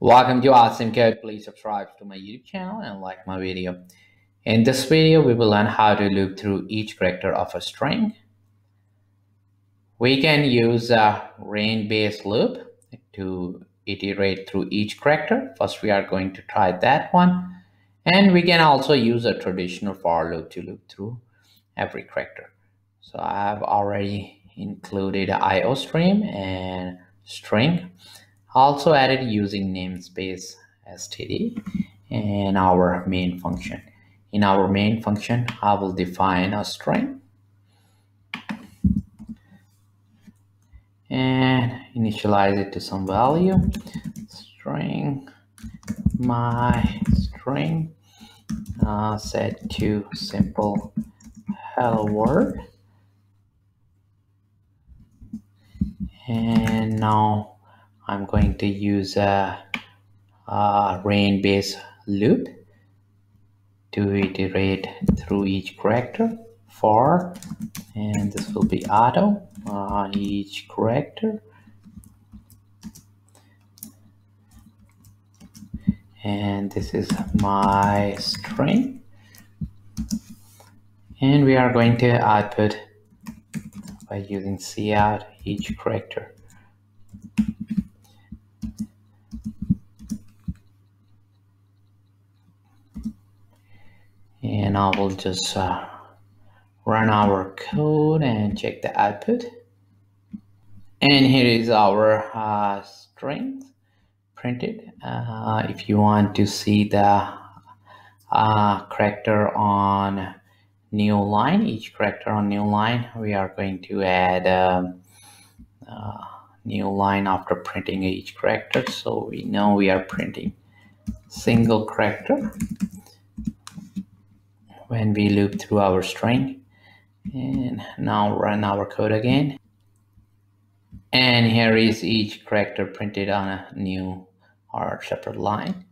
Welcome to Asim Code. Please subscribe to my YouTube channel and like my video. In this video, we will learn how to loop through each character of a string. We can use a range-based loop to iterate through each character. First, we are going to try that one. And we can also use a traditional for loop to loop through every character. So I have already included iostream and string also added using namespace std in our main function. In our main function, I will define a string and initialize it to some value. String my string uh, set to simple hello world and now I'm going to use a, a range-based loop to iterate through each character for and this will be auto on each character. And this is my string. And we are going to output by using cout each character and I will just uh, run our code and check the output. And here is our uh, strings printed. Uh, if you want to see the uh, character on new line each character on new line we are going to add a, um, uh, new line after printing each character. So we know we are printing single character when we loop through our string and now run our code again. And here is each character printed on a new or separate line.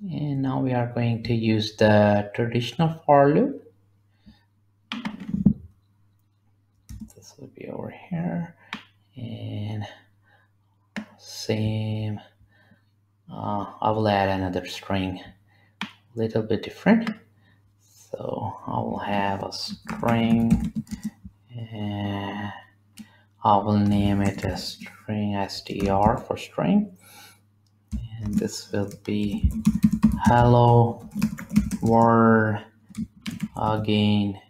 And now we are going to use the traditional for loop. This will be over here. And same uh, I will add another string a little bit different so I will have a string and I will name it a string str for string. And this will be hello world again.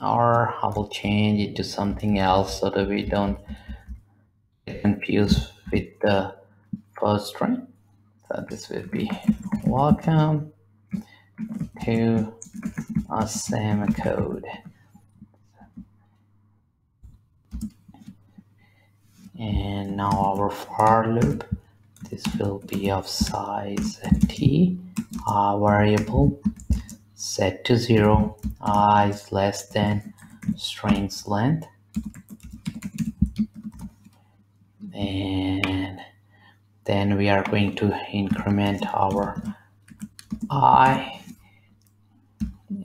Or I will change it to something else so that we don't get confused with the first string. So this will be welcome to Asim code. And now our for loop, this will be of size t, a variable set to zero, i is less than strings length. And then we are going to increment our i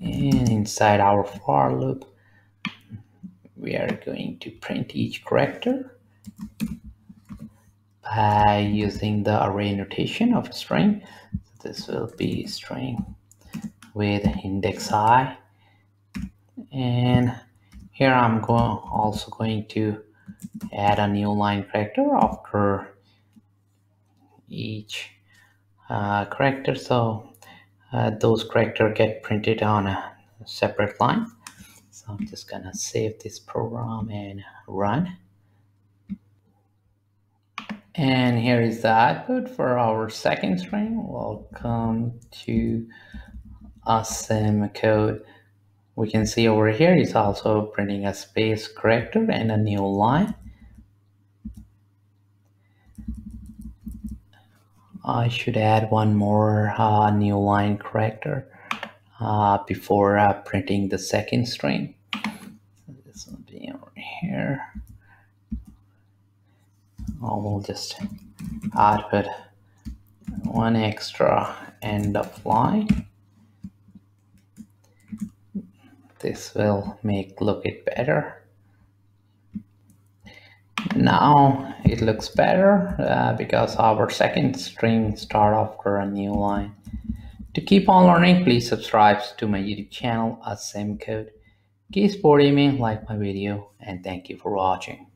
and inside our for loop we are going to print each character by using the array notation of a string. This will be string with index i. And here I'm going also going to add a new line character after each uh, character. So uh, those character get printed on a separate line. So I'm just gonna save this program and run. And here is the output for our second string. Welcome to Asim code. We can see over here it's also printing a space character and a new line. I should add one more uh, new line character uh, before uh, printing the second string. This will be over here. I will just output one extra end of line. This will make look it better. Now it looks better uh, because our second string start after a new line. To keep on learning, please subscribe to my YouTube channel at same code. Keep supporting me, like my video, and thank you for watching.